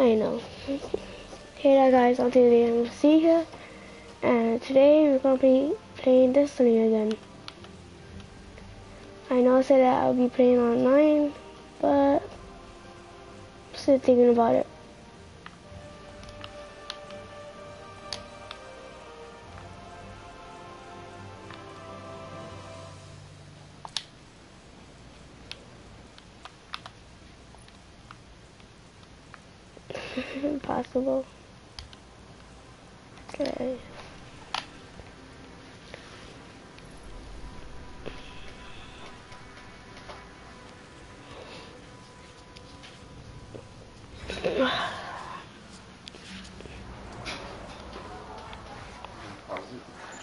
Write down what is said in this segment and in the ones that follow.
I know. Hey there guys, I'm today I'm Sega, and today we're gonna be playing Destiny again. I know I said that I'll be playing online, but I'm still thinking about it. Okay.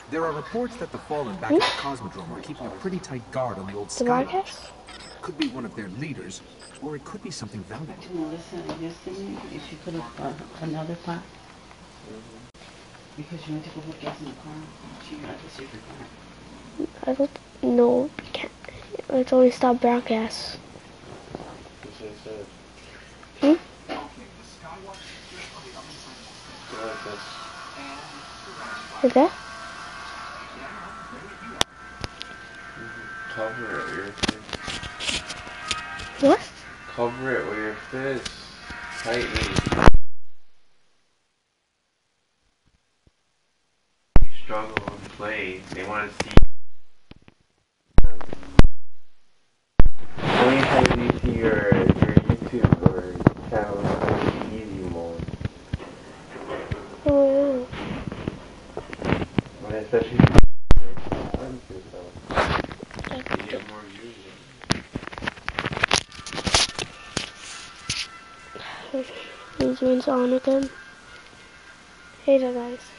There are reports that the Fallen back hmm? at the Cosmodrome are keeping a pretty tight guard on the old broadcast? Could be one of their leaders, or it could be something valuable. to Melissa yesterday if you could have uh, another pot. Because you went to go put gas in the car. She got the secret pot. I don't know. you Can't. It's only stop broadcast. Cover it with your fist. Tightly. You struggle and play. They want to see. Anytime you see your, your YouTube or channel on easy mode, Oh, when especially on yourself, you get more views. These again. Hey there, guys.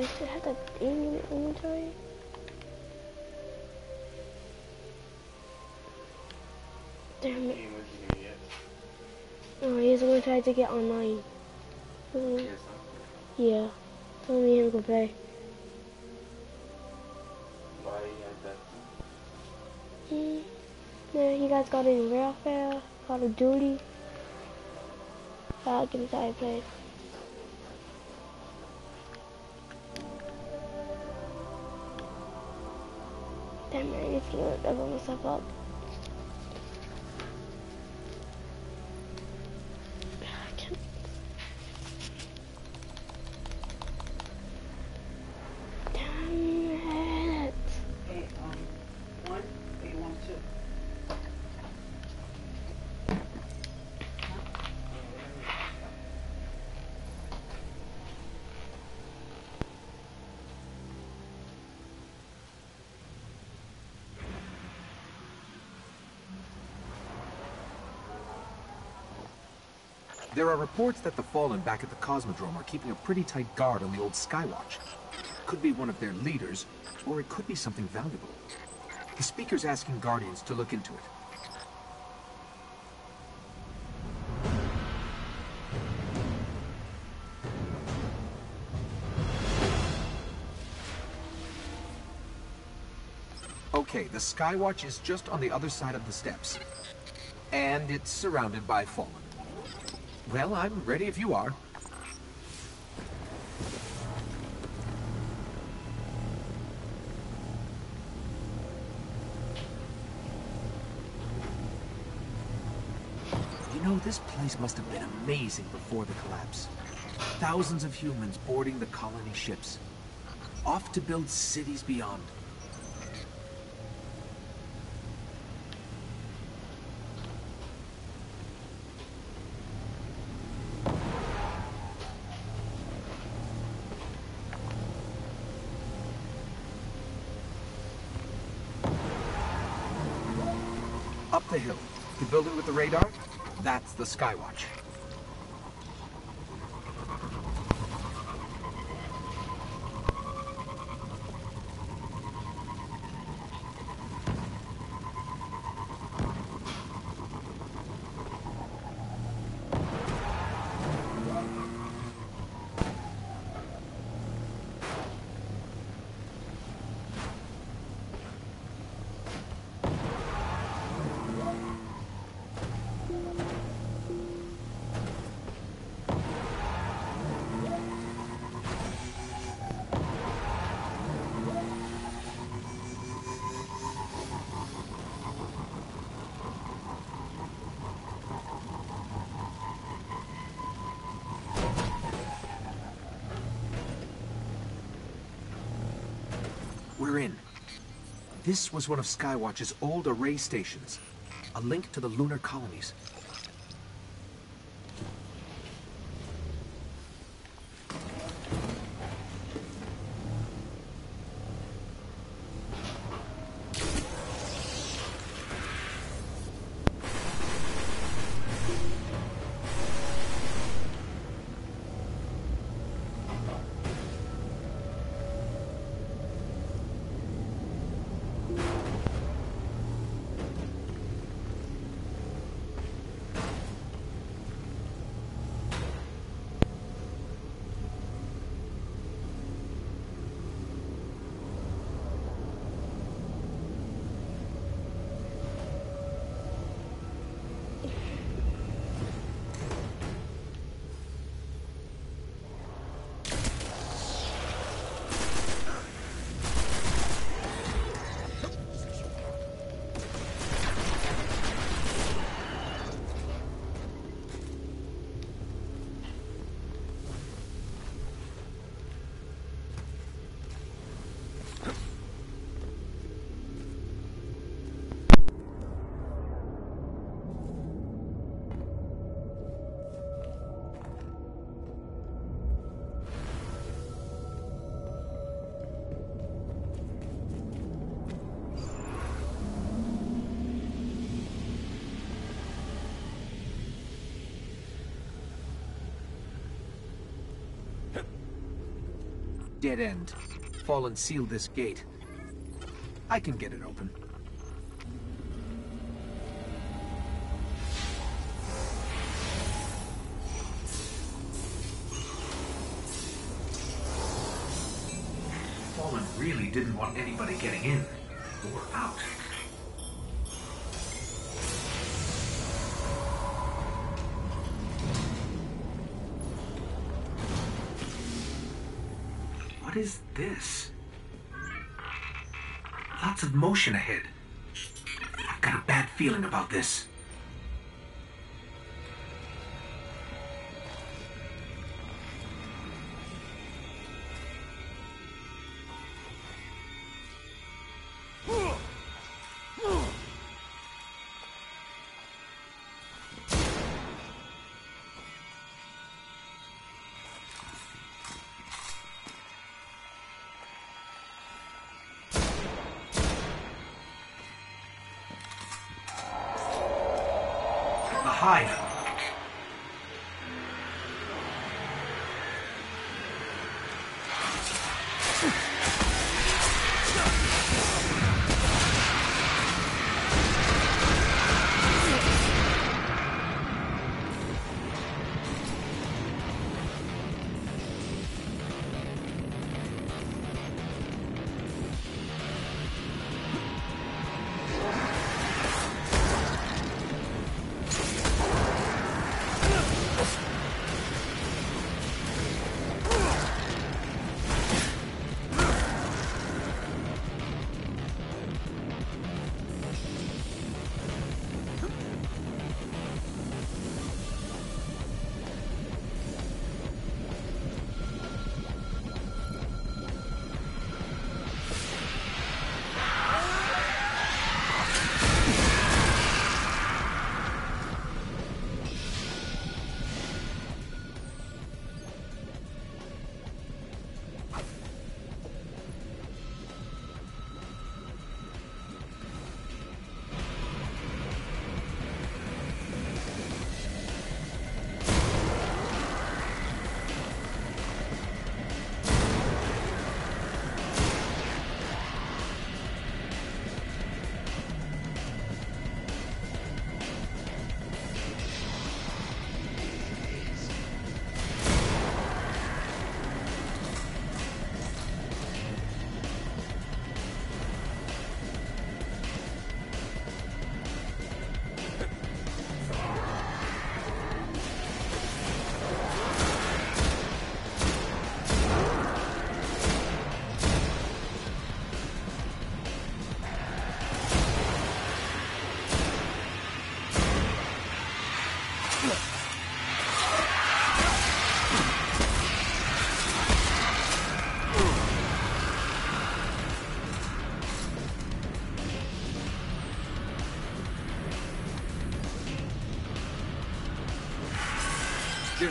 Does it have that thing in the inventory? Damn it. Game with you yet? Oh, he's gonna try to get online. Mm, Yes, Yeah. Tell me him to play. Why that? Mm. Yeah, you guys got in Warfare, Call of Duty. I'll give it I play. It, I level myself up. There are reports that the Fallen back at the Cosmodrome are keeping a pretty tight guard on the old Skywatch. Could be one of their leaders, or it could be something valuable. The speaker's asking Guardians to look into it. Okay, the Skywatch is just on the other side of the steps. And it's surrounded by Fallen. Well, I'm ready if you are. You know, this place must have been amazing before the collapse. Thousands of humans boarding the colony ships, off to build cities beyond. Up the hill, the building with the radar, that's the Skywatch. This was one of Skywatch's old array stations, a link to the lunar colonies. Dead end. Fallen sealed this gate. I can get it open. Fallen really didn't want anybody getting in or out. Motion ahead. I've got a bad feeling about this. The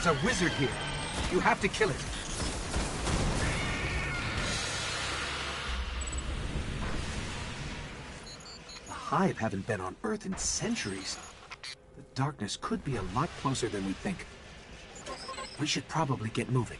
There's a wizard here. You have to kill it. The Hive haven't been on Earth in centuries. The darkness could be a lot closer than we think. We should probably get moving.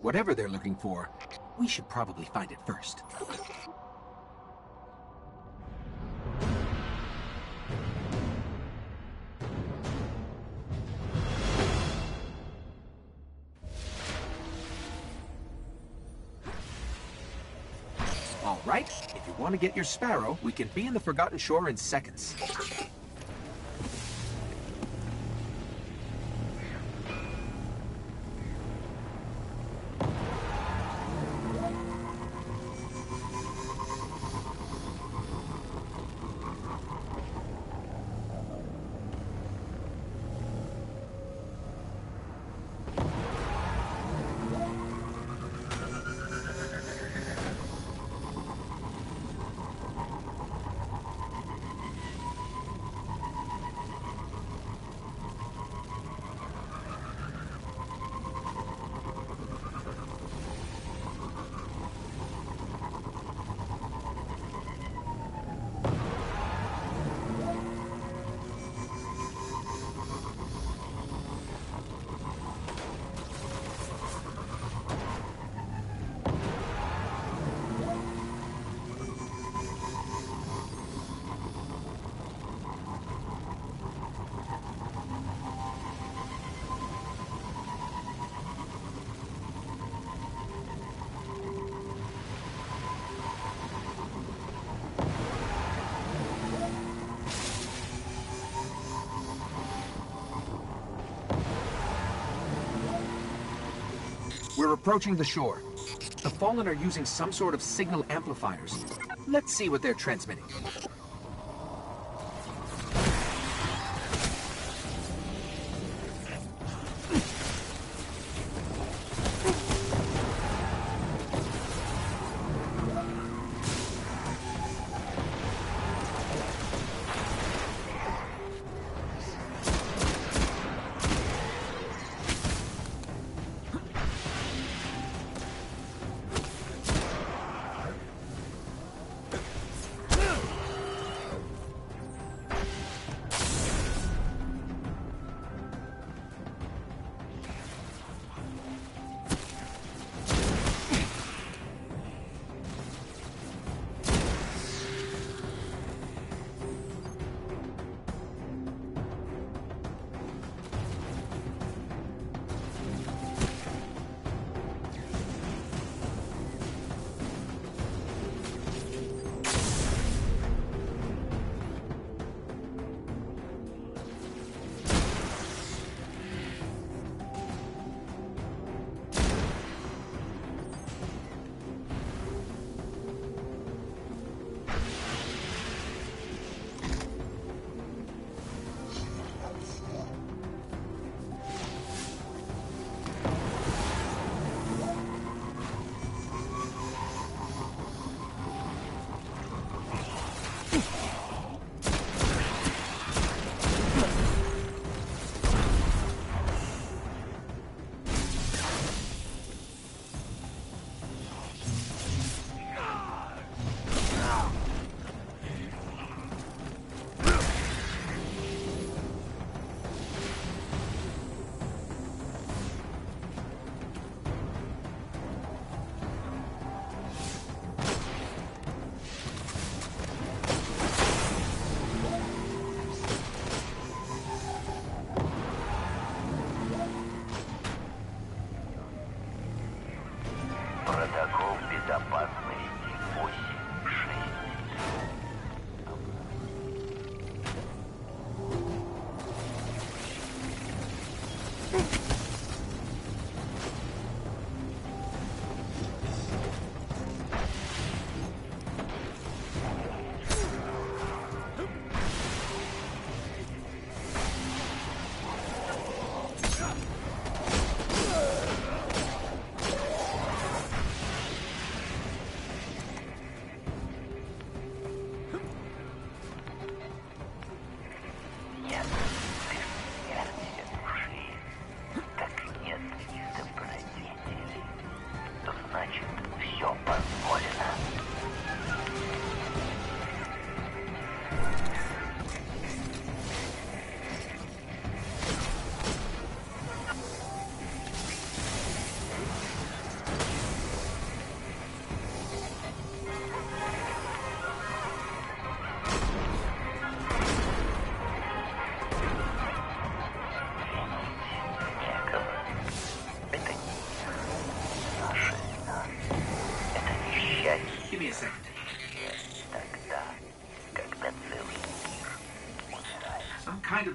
Whatever they're looking for, we should probably find it first. All right, if you want to get your sparrow, we can be in the Forgotten Shore in seconds. Approaching the shore. The Fallen are using some sort of signal amplifiers. Let's see what they're transmitting.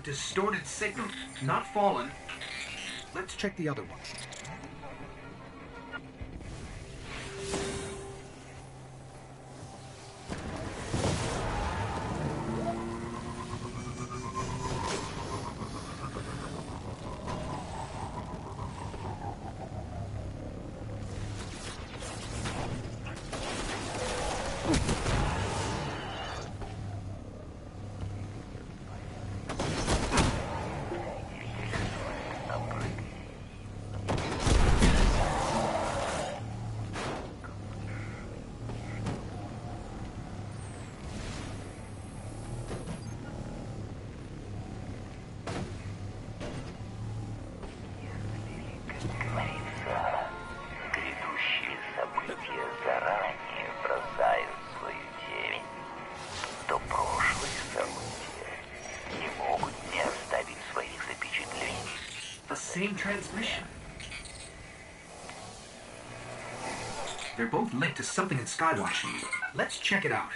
Distorted signal, not fallen. Let's check the other one. Transmission. They're both linked to something in Skywatch. Let's check it out.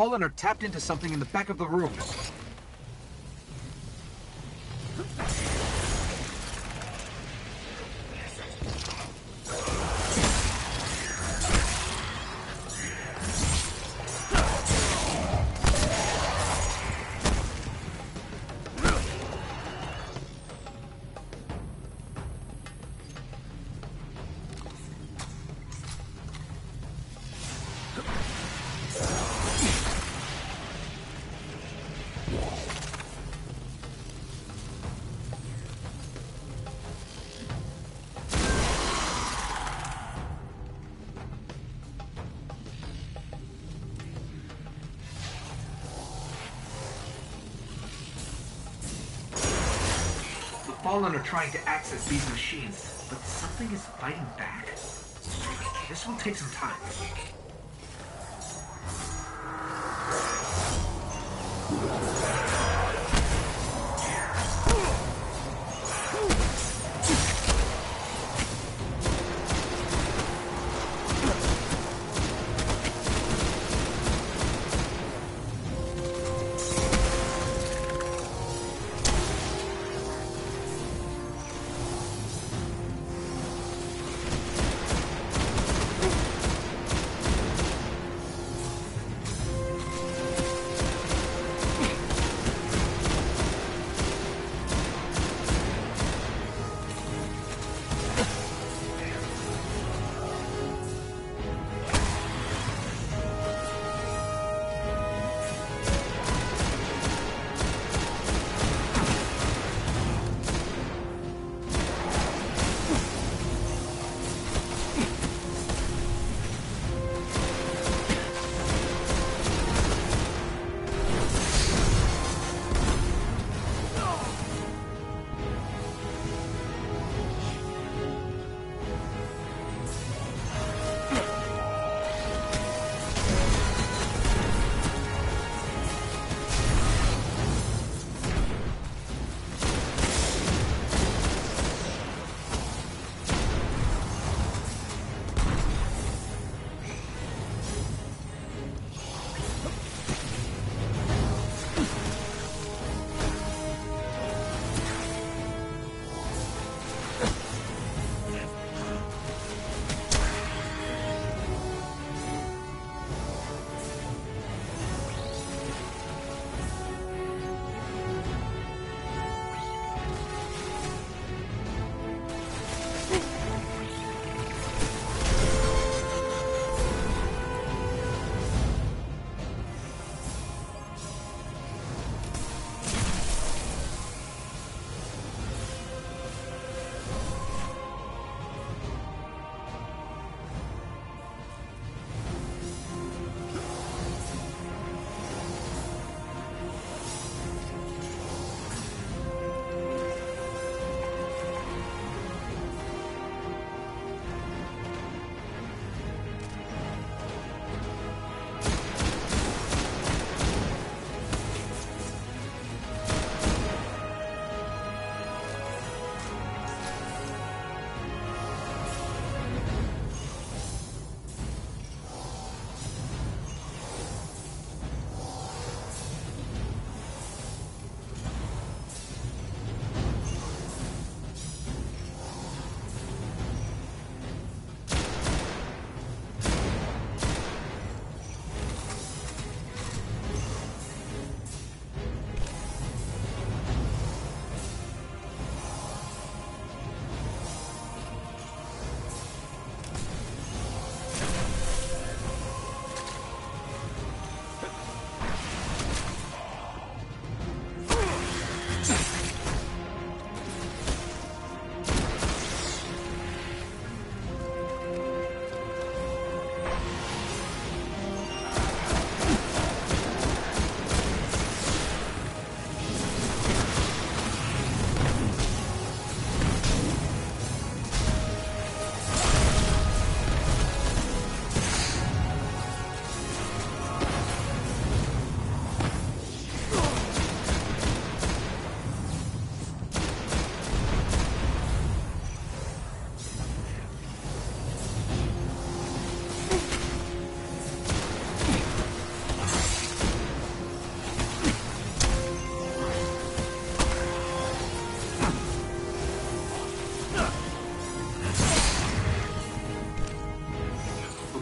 The Fallen are tapped into something in the back of the room. Fallen are trying to access these machines, but something is fighting back. This will take some time.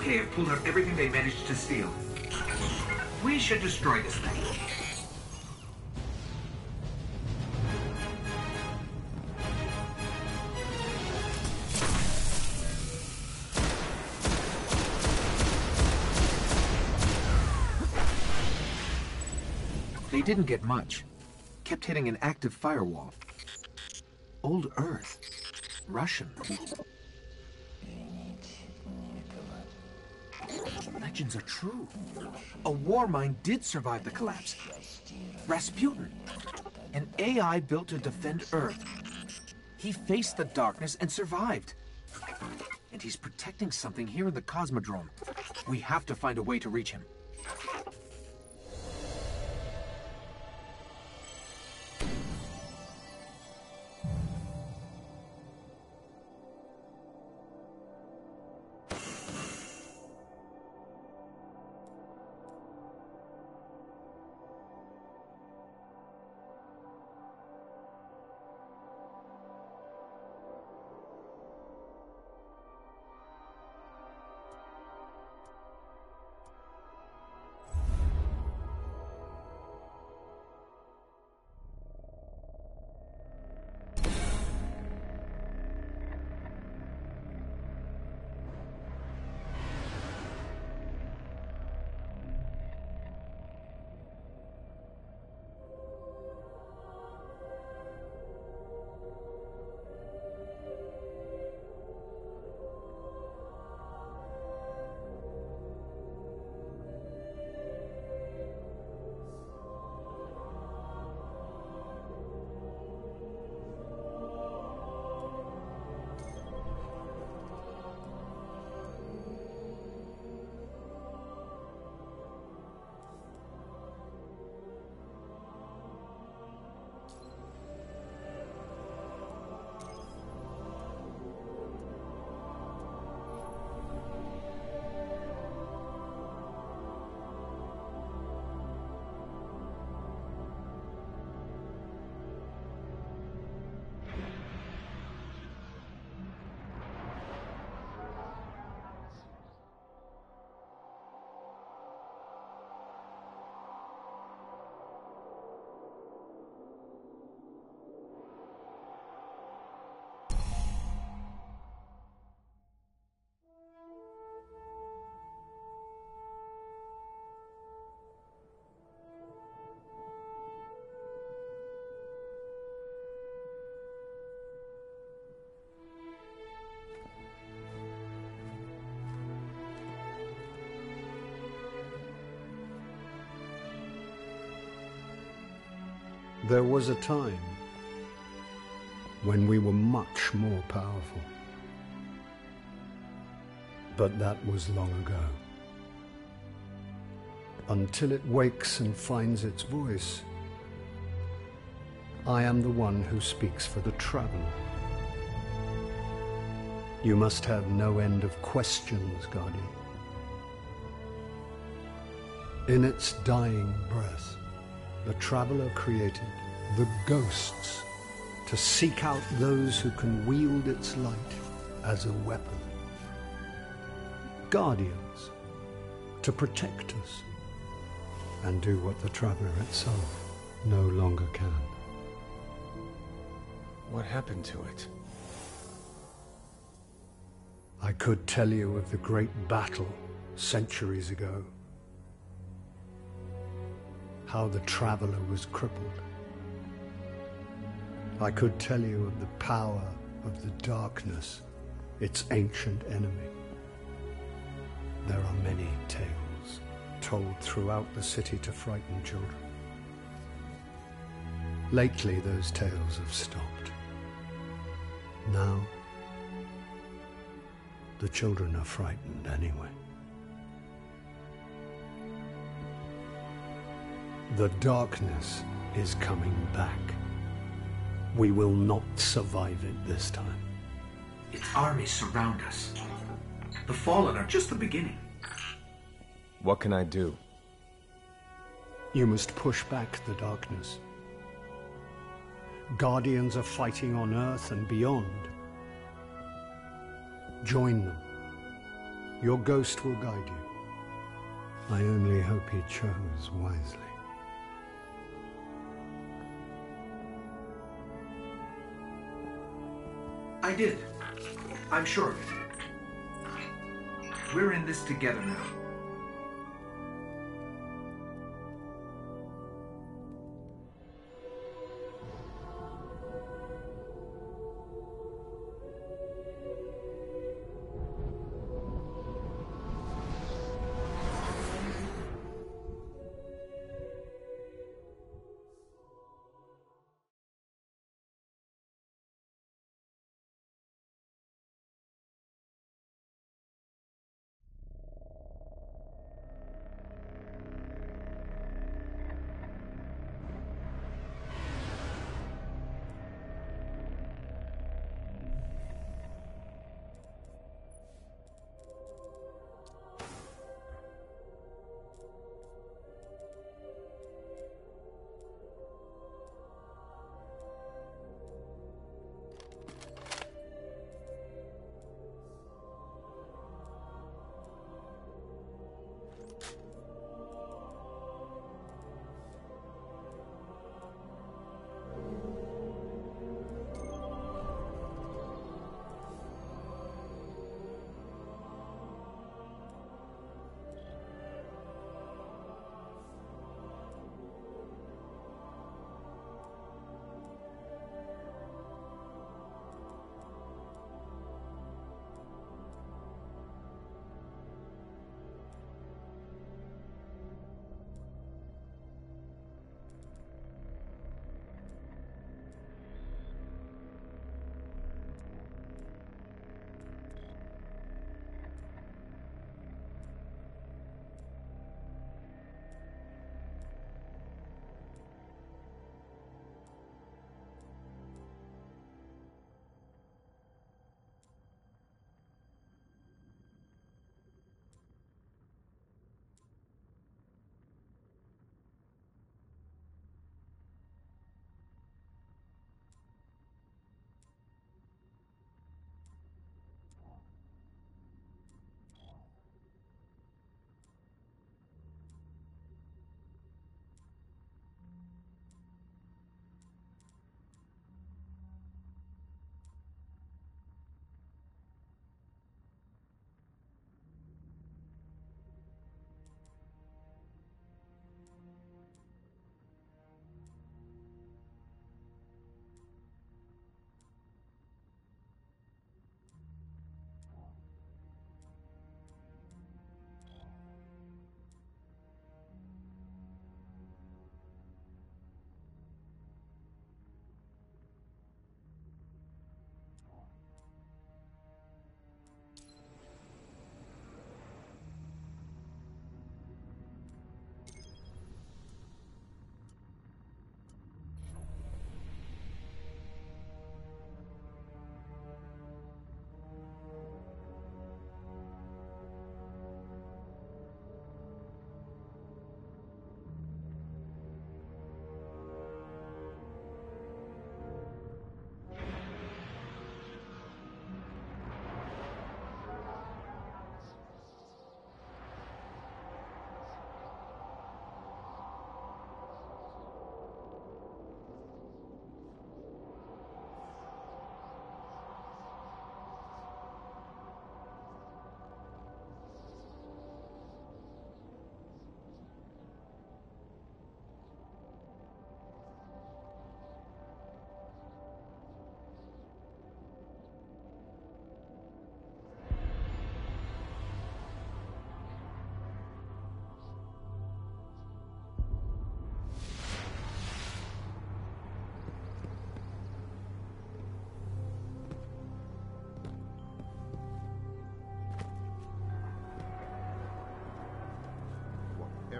Okay, I've pulled out everything they managed to steal. We should destroy this thing. They didn't get much. Kept hitting an active firewall. Old Earth. Russian. Legends are true. A Warmind did survive the collapse. Rasputin. An AI built to defend Earth. He faced the darkness and survived. And he's protecting something here in the Cosmodrome. We have to find a way to reach him. There was a time when we were much more powerful. But that was long ago. Until it wakes and finds its voice, I am the one who speaks for the traveler. You must have no end of questions, Guardian. In its dying breath, the traveler created the ghosts to seek out those who can wield its light as a weapon. Guardians to protect us and do what the traveler itself no longer can. What happened to it? I could tell you of the great battle centuries ago. How the traveler was crippled. I could tell you of the power of the darkness, its ancient enemy. There are many tales told throughout the city to frighten children. Lately, those tales have stopped. Now, the children are frightened anyway. The darkness is coming back. We will not survive it this time. Its armies surround us. The Fallen are just the beginning. What can I do? You must push back the darkness. Guardians are fighting on Earth and beyond. Join them. Your ghost will guide you. I only hope he chose wisely. I did. I'm sure of it. We're in this together now.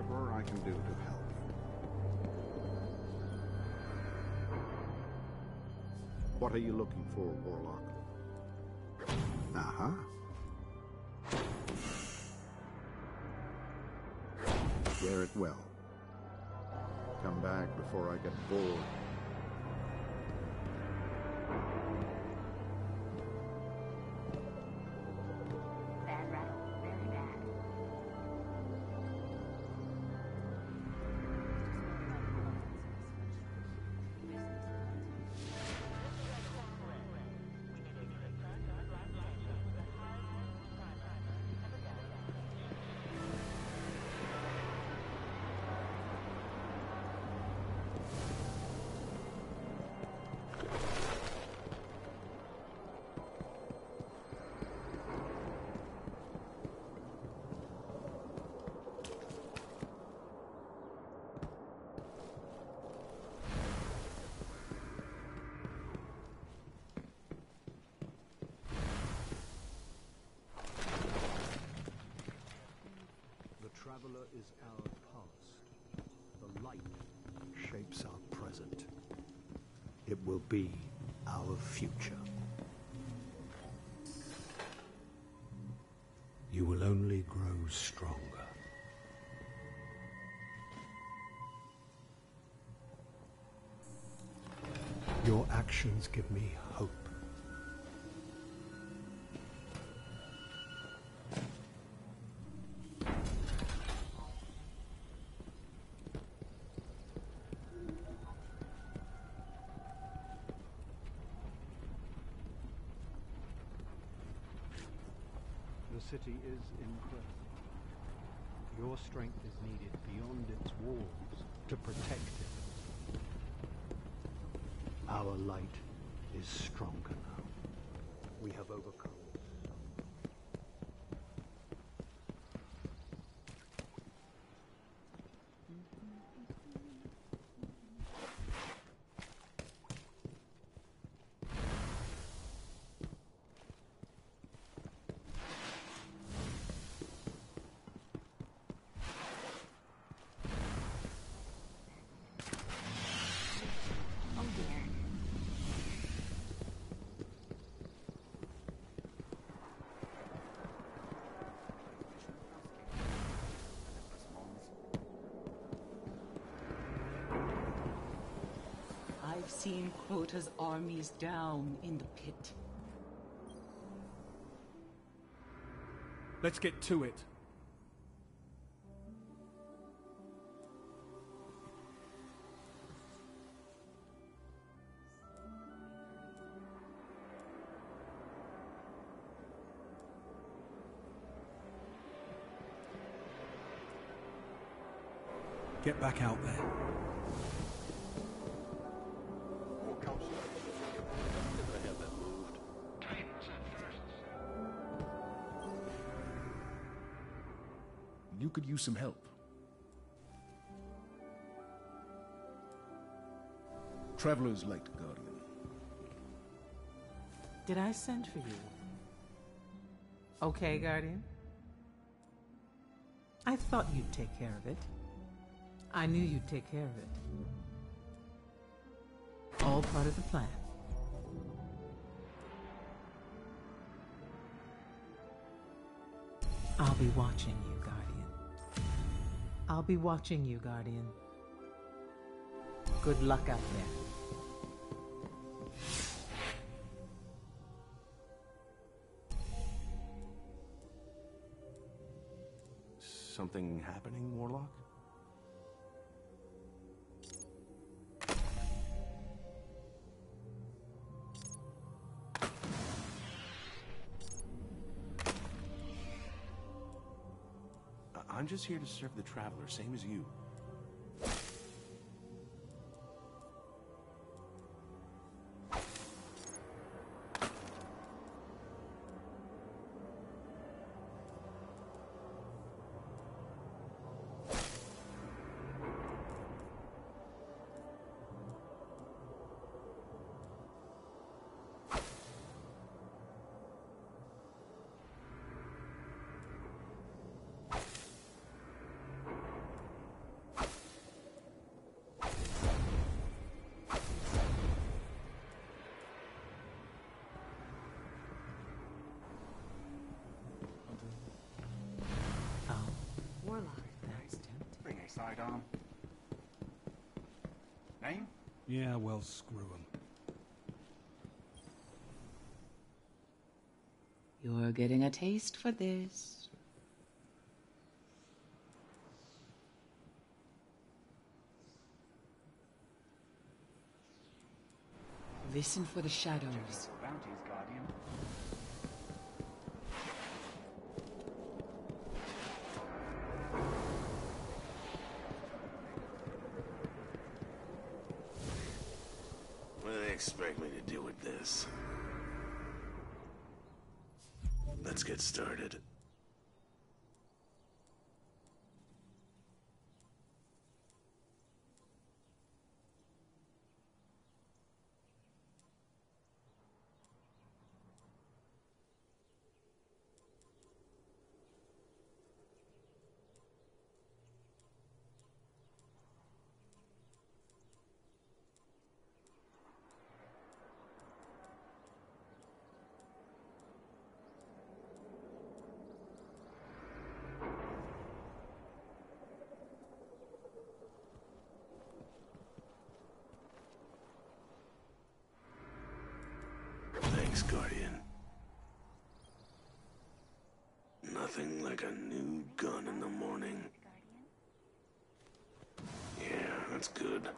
Whatever I can do to help. What are you looking for, Warlock? Uh-huh. Wear it well. Come back before I get bored. Is our past. The light shapes our present. It will be our future. You will only grow stronger. Your actions give me hope. The city is in threat. Your strength is needed beyond its walls to protect it. Our light is stronger now. We have overcome. Seen Crota's armies down in the pit. Let's get to it. Some help. Travelers like the Guardian. Did I send for you? Okay, Guardian. I thought you'd take care of it. I knew you'd take care of it. All part of the plan. I'll be watching you, Guardian. I'll be watching you, Guardian. Good luck out there. Something happening, Warlock? I'm just here to serve the Traveler, same as you. Yeah, well, screw him. You're getting a taste for this. Listen for the shadows. Expect me to do with this? Let's get started. Thanks, Guardian. Nothing like a new gun in the morning. Yeah, that's good.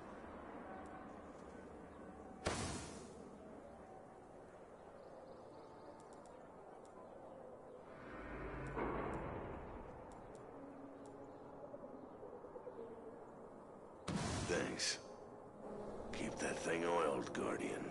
Thanks. Keep that thing oiled, Guardian.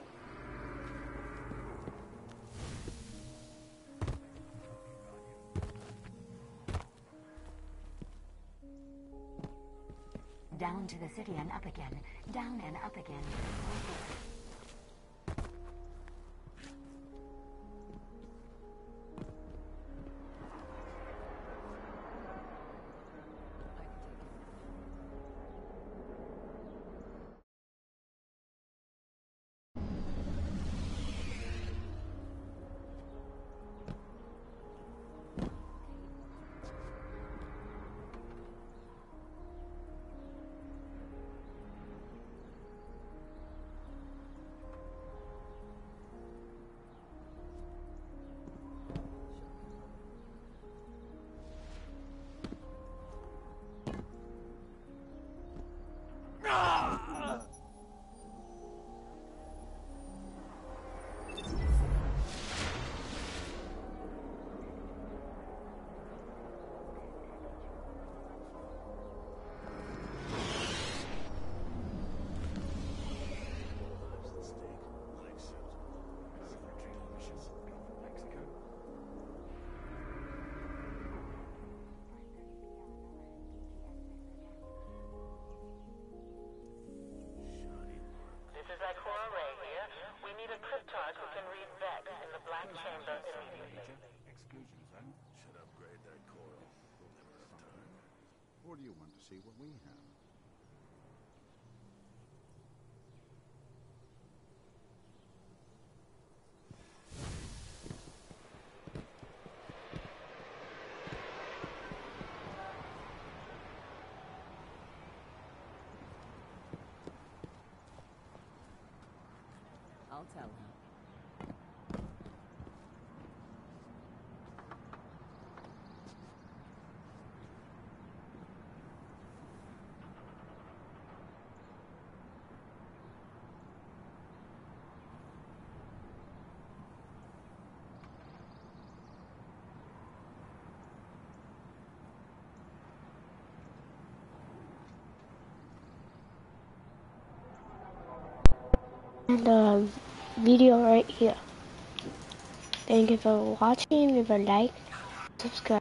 Down to the city and up again. Down and up again. Or do you want to see what we have? I'll tell him. The video right here. Thank you for watching. Leave a like, subscribe.